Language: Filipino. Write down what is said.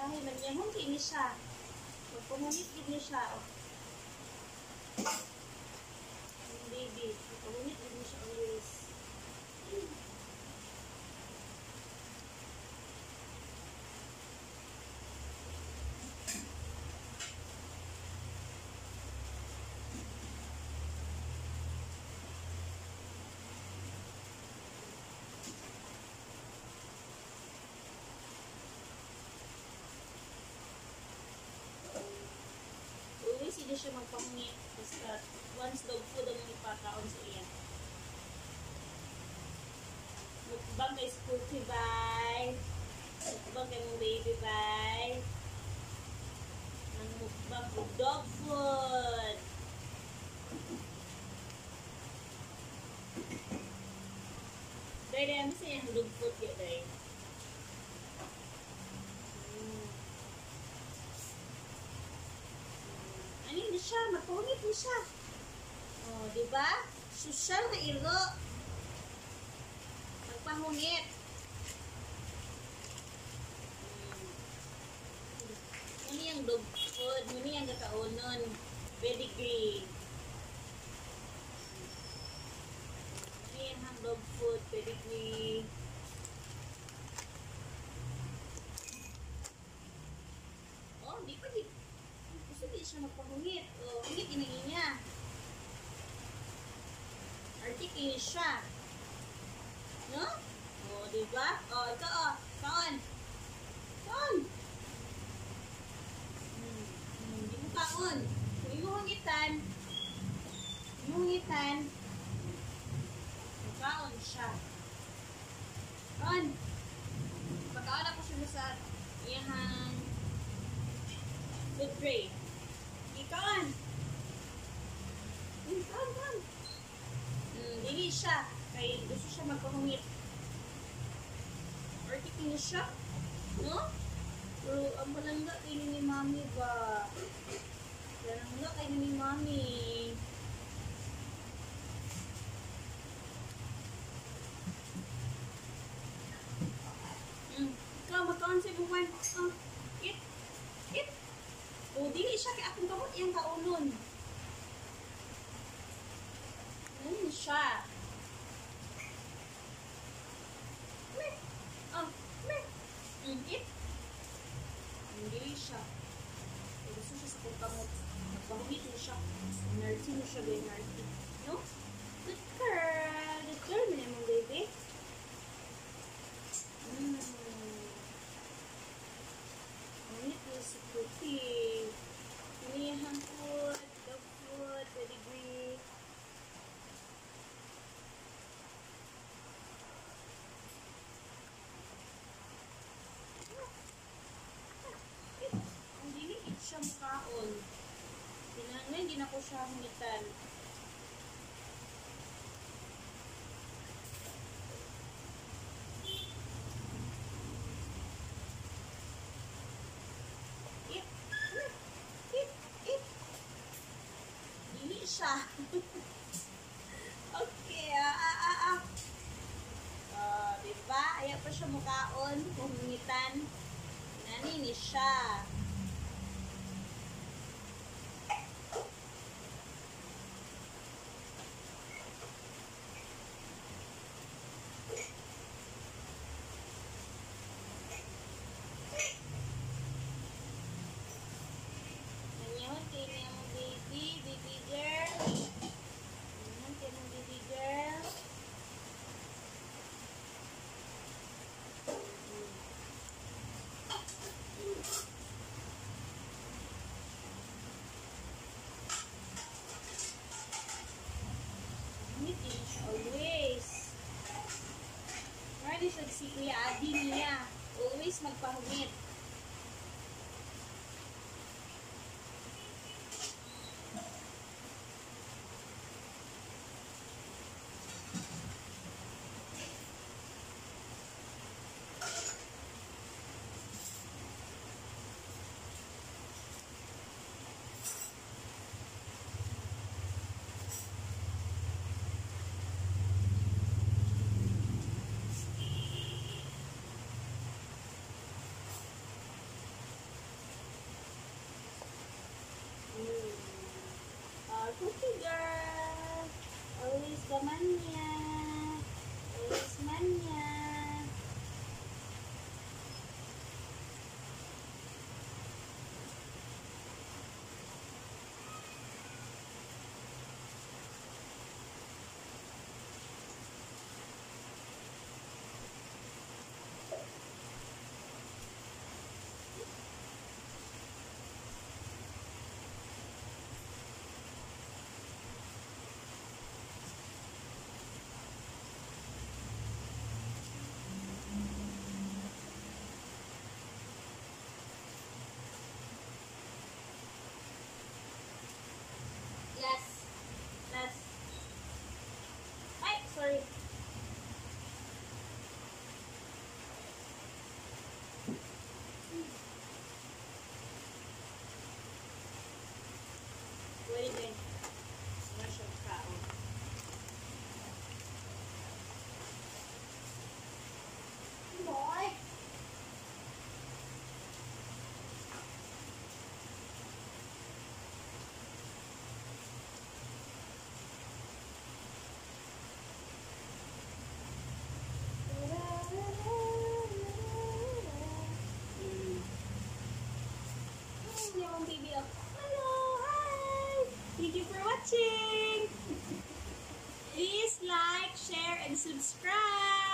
Dahil nagyahon kini siya. Magpumunit din niya siya. Oh. Yung baby. Magpumunit din niya siya always. Always hindi siya magpamungit. Basta once dog food ang ipakaon sa iya. Mukbang kay Scooty, bye. Mukbang kay mong baby, bye. Ang mukbang ko dog food. Dahil ano siya dog food yun, dahil. Mm. Ano yun Magpahungit mo siya. Oh, di ba? Social na ilo. Magpahungit. Hmm. Muni ang dog food. Muni ang kakaunon. Pedigree. Muni ang dog food. Pedigree. Oh, di pa di. Gusto di siya magpahungit. O, hungit inangin niya. Siya. No? O, di ba? O, ito o. Kaon. Kaon. Hmm. Hmm. Di mo kaon. Kung imo hungitan, imo hungitan, kaon siya. Kaon. Pagkaon ako siya sa iyahang food tray. Ikaon. Hmm, kaon, kaon. Hmm, dili Kay gusto siya magpahungit. Or tikin siya. No? Pero ang malangga kay ni mami ba? Malangga kay ni mami. Hmm. Ikaw, magkaon sa buwan. Oh, eat. Eat. O, dili siya kay akong kamot iyang kaunon. Ano siya? Meh. Oh, meh. Mm, eat. Hindi siya. Eh, gusto siya sa kong kamot. Nagpahumit mo siya. Nerdy mo siya, gay nerdy. No? Good girl. Good girl mo naman, baby. Mm. Ngunit mo si Cookie. Iniyahan food, dog food, pedigree. Ang diniit siya mukhaon. Tinanay, na ko siya hungitan. Siya. okay, ah, ah, ah, ah. Oh, diba? Ayaw pa siya mukhaon, humingitan. Nanini siya. Nanyawan kay niya mo baby, baby girl. Nanyawan kay mo baby girl. Init din siya always. Ready siya si Kuya Adi niya. Always magpahumit. toman Ay, yung baby ako. Hello! Hi! Thank you for watching! Please like, share, and subscribe!